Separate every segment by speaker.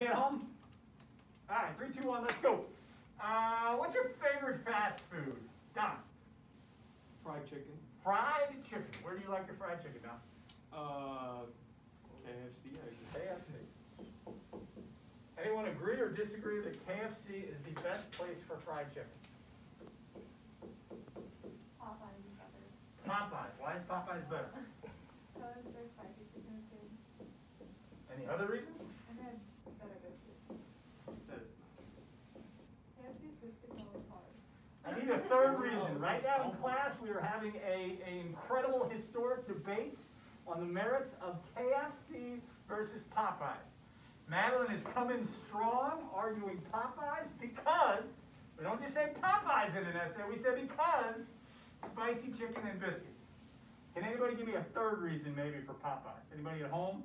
Speaker 1: At home? All right, three, two, one, let's go. Uh, what's your favorite fast food? Don?
Speaker 2: Fried chicken.
Speaker 1: Fried chicken. Where do you like your fried chicken, Don?
Speaker 2: Uh, KFC, I guess.
Speaker 1: KFC. Anyone agree or disagree that KFC is the best place for fried chicken?
Speaker 3: Popeyes is better.
Speaker 1: Popeyes. Why is Popeyes better?
Speaker 3: Because their spicy chicken is good.
Speaker 1: Any other reasons?
Speaker 3: And they have better biscuits. KFC's biscuits are always hard.
Speaker 1: A third reason. Right now in class, we are having a, a incredible historic debate on the merits of KFC versus Popeyes. Madeline is coming strong, arguing Popeyes because, we don't just say Popeyes in an essay, we say because spicy chicken and biscuits. Can anybody give me a third reason maybe for Popeyes? Anybody at home?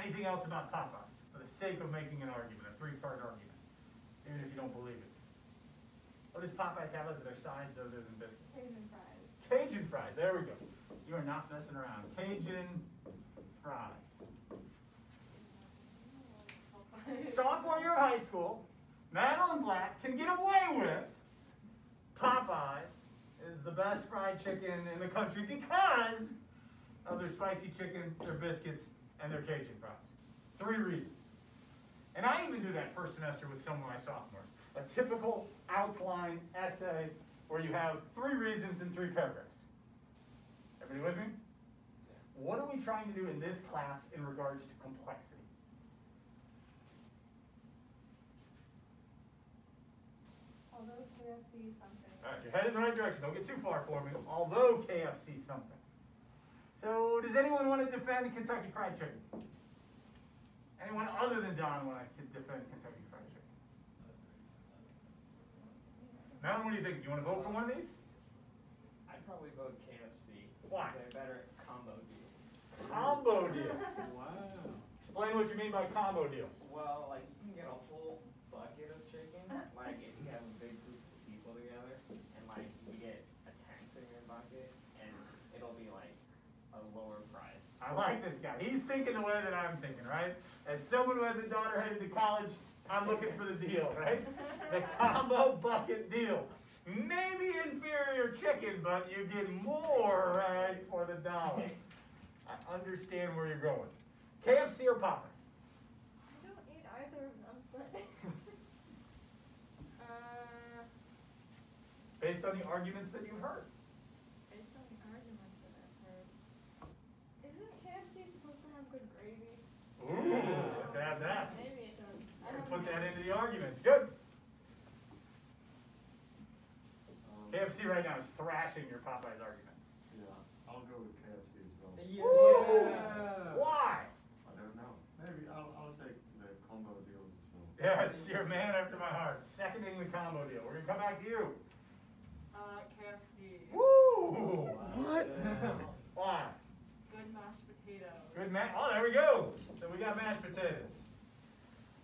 Speaker 1: Anything else about Popeyes, sake of making an argument, a three-part argument, even if you don't believe it? What does Popeyes have as their sides other than biscuits?
Speaker 3: Cajun fries.
Speaker 1: Cajun fries, there we go. You are not messing around. Cajun fries. Sophomore year of high school, Madeline Black can get away with Popeyes is the best fried chicken in the country because of their spicy chicken, their biscuits, and their Cajun fries. Three reasons. And I even do that first semester with some of my sophomores. A typical outline essay where you have three reasons in three paragraphs. Everybody with me? What are we trying to do in this class in regards to complexity?
Speaker 3: Although KFC something.
Speaker 1: All right, you're headed in the right direction. Don't get too far for me. Although KFC something. So, does anyone want to defend Kentucky Fried Chicken? Anyone other than Don want to defend Kentucky Fried Chicken? Madeline, what do you think? Do you want to vote for one of these?
Speaker 4: I'd probably vote KFC.
Speaker 1: Why?
Speaker 4: They're better combo deals.
Speaker 1: Combo deals.
Speaker 2: Wow.
Speaker 1: Explain what you mean by combo deals.
Speaker 4: Well, like you can get a whole bucket of chicken. Like if you have a big group of people together, and like you get a tenth in your bucket, and it'll be like a lower price.
Speaker 1: I like this guy. He's thinking the way that I'm thinking, right? As someone who has a daughter headed to college, I'm looking for the deal, right? The combo bucket deal. Maybe inferior chicken, but you get more, right, for the dollar. I understand where you're going. KFC or Popeyes?
Speaker 3: I don't eat either of them, but. uh,
Speaker 1: Based on the arguments that you've heard.
Speaker 3: based on the arguments that I've heard. Isn't KFC supposed to have good gravy?
Speaker 1: Ooh, let's add that.
Speaker 3: Maybe it does. I
Speaker 1: And
Speaker 3: don't
Speaker 1: put that into the arguments. Good.
Speaker 5: Um,
Speaker 1: KFC right now is thrashing your Popeyes argument.
Speaker 5: Yeah, I'll go with KFC as well.
Speaker 4: Yeah.
Speaker 1: Why?
Speaker 5: I don't know. Maybe I'll, I'll take the combo deals as well.
Speaker 1: Yes, you're a man after my heart. Seconding the combo deal. We're gonna come back to you.
Speaker 6: Uh, KFC.
Speaker 1: Woo!
Speaker 2: What?
Speaker 1: Why?
Speaker 6: Good mashed potatoes.
Speaker 1: Good man. Oh, there we go. So we got mashed potatoes.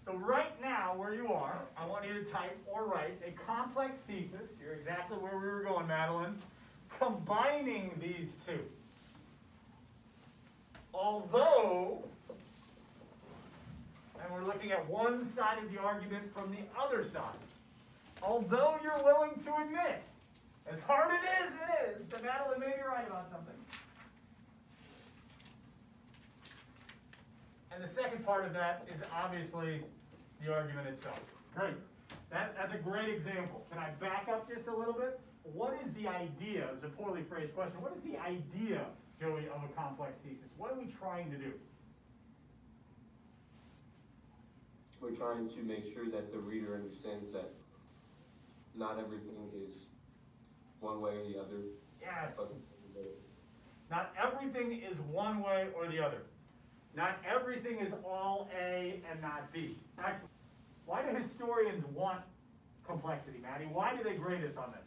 Speaker 1: So right now, where you are, I want you to type or write a complex thesis. You're exactly where we were going, Madeline. Combining these two. Although, and we're looking at one side of the argument from the other side. Although you're willing to admit, as hard it is, it is, that Madeline may be right about something. And the second part of that is obviously the argument itself. Great. That, that's a great example. Can I back up just a little bit? What is the idea? It's a poorly phrased question. What is the idea, Joey, of a complex thesis? What are we trying to do?
Speaker 7: We're trying to make sure that the reader understands that not everything is one way or the other.
Speaker 1: Yes. Not everything is one way or the other. Not everything is all A and not B. Excellent. Why do historians want complexity, Maddie? Why do they grade us on this?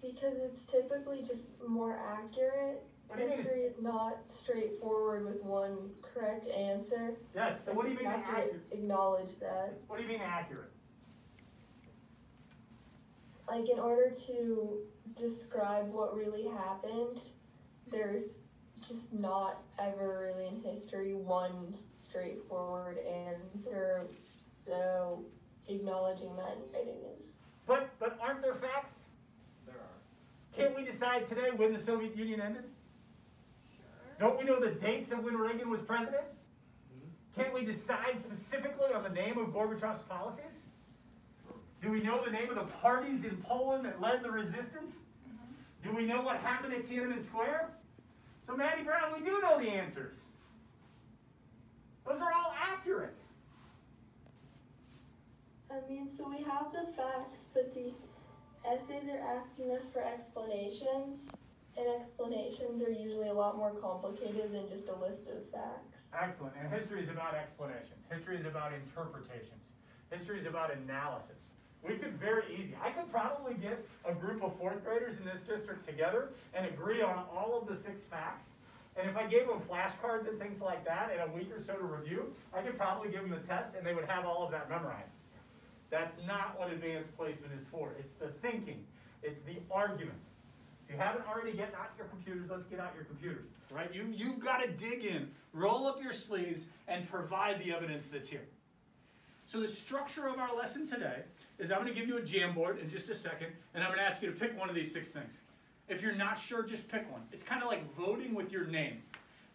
Speaker 8: Because it's typically just more accurate.
Speaker 1: What do you mean
Speaker 8: History is not straightforward with one correct answer.
Speaker 1: Yes, so what do you mean
Speaker 8: And have to
Speaker 1: accurate?
Speaker 8: Acknowledge that.
Speaker 1: What do you mean accurate?
Speaker 8: Like in order to describe what really happened, there's just not ever really in history one straightforward answer. So acknowledging that in writing is
Speaker 1: But, but aren't there facts?
Speaker 4: There are.
Speaker 1: Can't we decide today when the Soviet Union ended? Sure. Don't we know the dates of when Reagan was president? Hmm? Can't we decide specifically on the name of Gorbachev's policies? Do we know the name of the parties in Poland that led the resistance? Mm-hmm. Do we know what happened at Tiananmen Square? So, Maddie Brown, we do know the answers. Those are all accurate.
Speaker 8: I mean, so we have the facts, but the essays are asking us for explanations, and explanations are usually a lot more complicated than just a list of facts.
Speaker 1: Excellent. And history is about explanations. History is about interpretations. History is about analysis. We could very easy. I could probably get a group of fourth graders in this district together and agree on all of the six facts. And if I gave them flashcards and things like that in a week or so to review, I could probably give them the test and they would have all of that memorized. That's not what advanced placement is for. It's the thinking. It's the argument. If you haven't already get out your computers, let's get out your computers. Right? You, you've got to dig in, roll up your sleeves, and provide the evidence that's here. So the structure of our lesson today is I'm going to give you a Jamboard in just a second, and I'm going to ask you to pick one of these six things. If you're not sure, just pick one. It's kind of like voting with your name.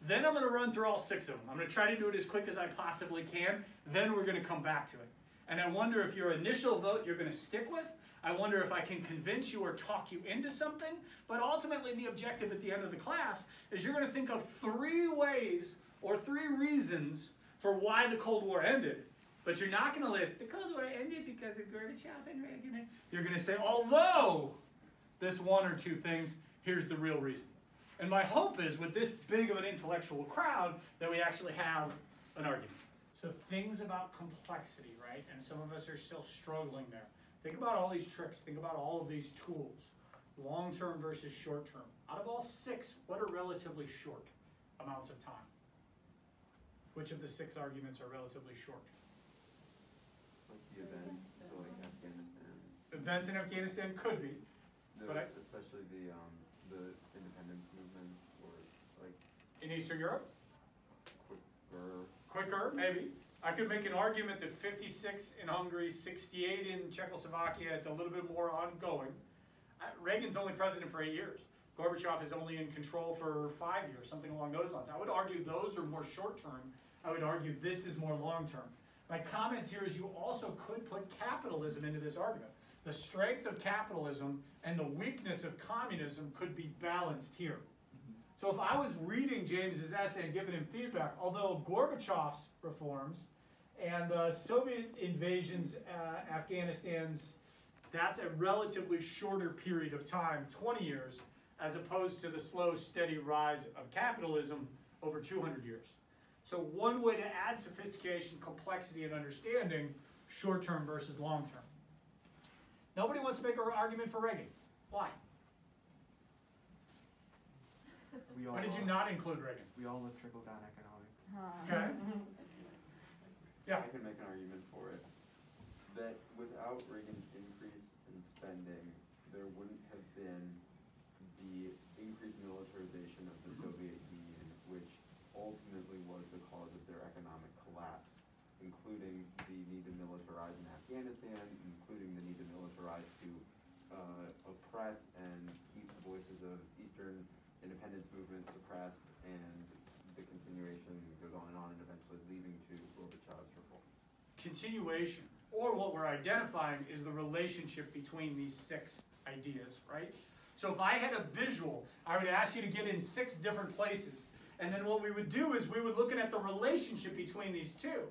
Speaker 1: Then I'm going to run through all six of them. I'm going to try to do it as quick as I possibly can. Then we're going to come back to it. And I wonder if your initial vote you're going to stick with. I wonder if I can convince you or talk you into something. But ultimately, the objective at the end of the class is you're going to think of three ways or three reasons for why the Cold War ended. But you're not going to list the Cold War ended because of Gorbachev and Reagan. You're going to say, although this one or two things, here's the real reason. And my hope is with this big of an intellectual crowd that we actually have an argument. So things about complexity, right? And some of us are still struggling there. Think about all these tricks. Think about all of these tools. Long term versus short term. Out of all six, what are relatively short amounts of time? Which of the six arguments are relatively short?
Speaker 5: The events, so like Afghanistan,
Speaker 1: Events in Afghanistan could be.
Speaker 5: the,
Speaker 1: But I-
Speaker 5: especially the, um, the independence movements or like
Speaker 1: In Eastern Europe?
Speaker 5: quicker,
Speaker 1: quicker, maybe. I could make an argument that 56 in Hungary, 68 in Czechoslovakia, it's a little bit more ongoing. Uh, Reagan's only president for eight years. Gorbachev is only in control for five years, something along those lines. I would argue those are more short term. I would argue this is more long term. My comment here is you also could put capitalism into this argument. The strength of capitalism and the weakness of communism could be balanced here. So if I was reading James's essay and giving him feedback, although Gorbachev's reforms and the Soviet invasions, uh, Afghanistan's, that's a relatively shorter period of time, 20 years, as opposed to the slow, steady rise of capitalism over 200 years. So one way to add sophistication, complexity, and understanding, short term versus long term. Nobody wants to make an argument for Reagan. Why?
Speaker 2: We all
Speaker 1: Why did you
Speaker 2: love-
Speaker 1: not include Reagan?
Speaker 2: We all love trickle down economics.
Speaker 1: Okay. Yeah.
Speaker 5: I can make an argument for it. That without Reagan's increase in spending, there wouldn't have been the increased militarization of the Soviet Union, which ultimately was the cause of their economic collapse, including the need to militarize in Afghanistan, including the need to militarize to uh, oppress and keep the voices of Eastern independence movements suppressed, and the continuation goes on and on, and eventually leading to Gorbachev's reforms.
Speaker 1: continuation, or what we're identifying is the relationship between these six ideas, right? So if I had a visual, I would ask you to get in six different places. And then what we would do is we would look at the relationship between these two.